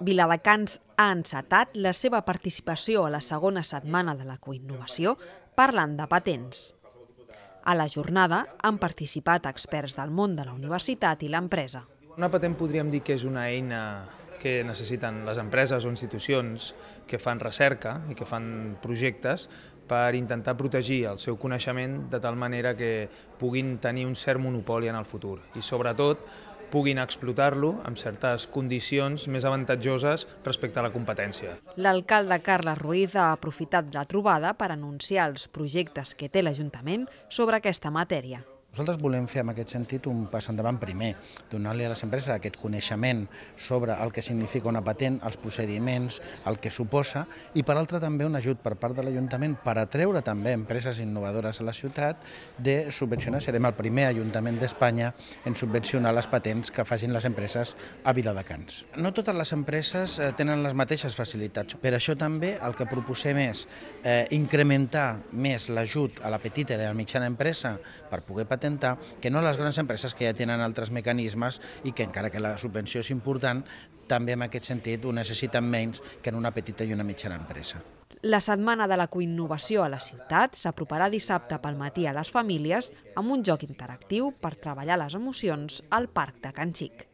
Viladecans ha encetat la seva participació a la segona setmana de la coinnovació parlant de patents. A la jornada han participat experts del món de la universitat i l'empresa. Una patent podríem dir que és una eina que necessiten les empreses o institucions que fan recerca i que fan projectes per intentar protegir el seu coneixement de tal manera que puguin tenir un cert monopoli en el futur i sobretot puguin explotar-lo amb certes condicions més avantatjoses respecte a la competència. L'alcalde Carles Ruiz ha aprofitat la trobada per anunciar els projectes que té l'Ajuntament sobre aquesta matèria. Nosaltres volem fer en aquest sentit un pas endavant primer, donar-li a les empreses aquest coneixement sobre el que significa una patent, els procediments, el que suposa, i per altra també un ajut per part de l'Ajuntament per atreure també empreses innovadores a la ciutat de subvencionar. Serem el primer Ajuntament d'Espanya en subvencionar les patents que facin les empreses a Viladecans. No totes les empreses eh, tenen les mateixes facilitats. Per això també el que proposem és eh, incrementar més l'ajut a la petita i a la mitjana empresa per poder patentar patentar que no les grans empreses que ja tenen altres mecanismes i que encara que la subvenció és important, també en aquest sentit ho necessiten menys que en una petita i una mitjana empresa. La setmana de la coinnovació a la ciutat s'aproparà dissabte pel matí a les famílies amb un joc interactiu per treballar les emocions al Parc de Can Xic.